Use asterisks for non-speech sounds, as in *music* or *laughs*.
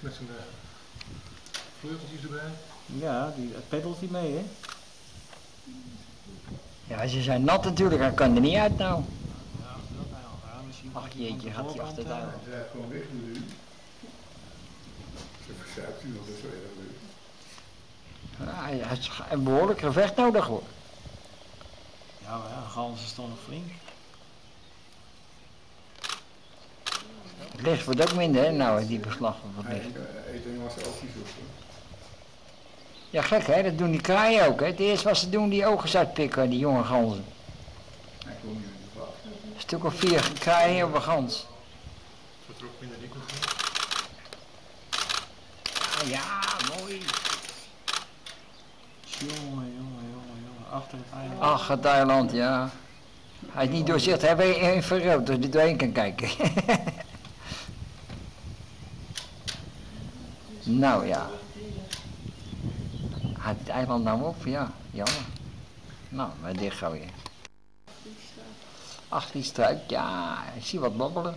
met zijn uh, vleugeltjes erbij. Ja, die peddelt hij mee, hè? Ja, ze zijn nat natuurlijk, hij kan er niet uit nou. Ja, dat nou. Ja, misschien Ach jeetje, gaat hij achter daar. Hij draait gewoon weg met u. Ze verzuipt u, want dat is wel erg leuk. Ja, hij heeft een behoorlijk gevecht nodig hoor. Ja, maar ja, ganzen nog flink. Licht wordt ook minder hè, nou die beslag van het licht. helemaal zijn oogjes op. hè. Ja gek hè, dat doen die kraaien ook hè. Het eerste wat ze doen, die ogen uitpikken, die jonge ganzen. Hij komt nu in de vat. Een stuk of vier kraaien op een gans. Er ook minder op Ah, Ja, mooi. Jongen, jongen, jongen, jongen. Achter het eiland. Ach, het eiland, ja. Hij is niet doorzicht, hij heeft een vergroot, dus hij doorheen kan kijken. *laughs* nou ja. Gaat het eiland nou op? Ja, jammer. Nou, maar dicht gauw weer. Ach, die struik, ja, ik zie wat babbelen.